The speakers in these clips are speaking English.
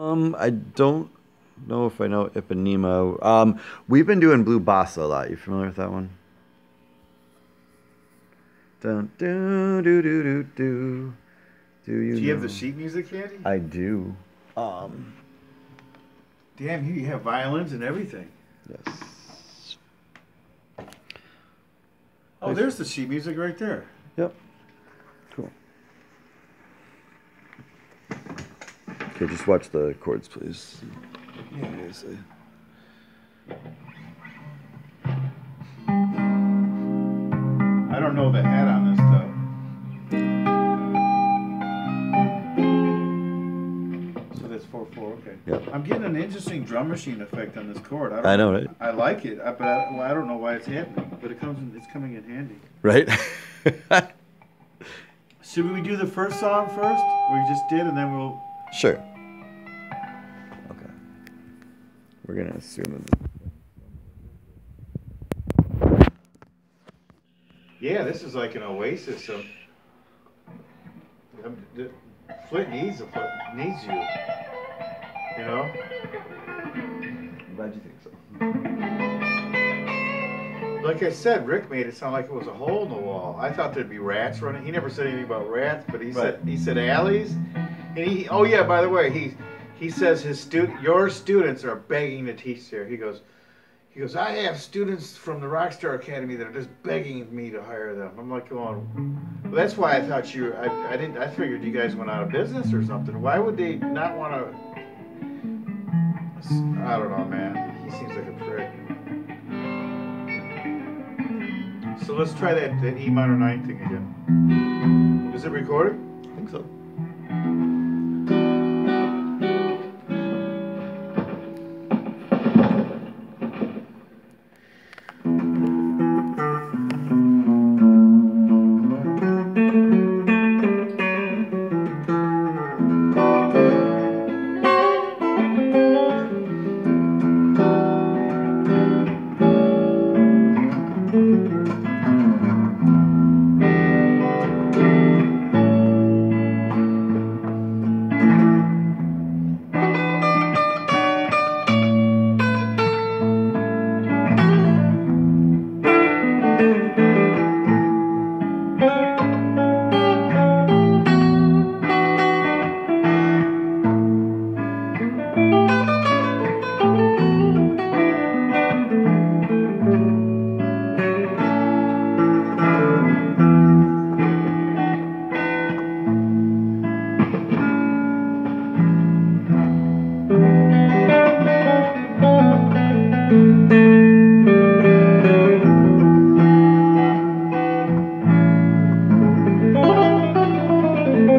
Um, I don't know if I know Ipanema. Um, we've been doing Blue Bossa a lot. You familiar with that one? Dun, do, do, do, do. Do you, Do you have the sheet music handy? I do. Um, Damn, you have violins and everything. yes. Oh, there's the sheet music right there. Yep. Cool. Okay, just watch the chords, please. Yeah. I don't know the hat on this though. So that's four four. Okay. I'm getting an interesting drum machine effect on this chord. I, don't, I know, right? I like it, but I, well, I don't know why it's happening. But it comes. In, it's coming in handy. Right? Should we do the first song first? We just did, and then we'll. sure. We're gonna assume that. Yeah, this is like an oasis of. Um, the- Flint needs a Flint needs you. You know. I'm glad you think so. Like I said, Rick made it sound like it was a hole in the wall. I thought there'd be rats running. He never said anything about rats, but he said he said alleys. And he oh yeah, by the way, he he says his stu- your students are begging to teach there. He goes he goes, I have students from the Rockstar Academy that are just begging me to hire them. I'm like going well, that's why I thought you I, I didn't I figured you guys went out of business or something. Why would they not want to I don't know, man. He seems like a prick. So let's try that, that E minor 9 thing again. Is it recorded? I think so.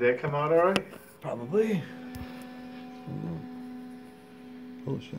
Did that come out all right? Probably. Oh shit.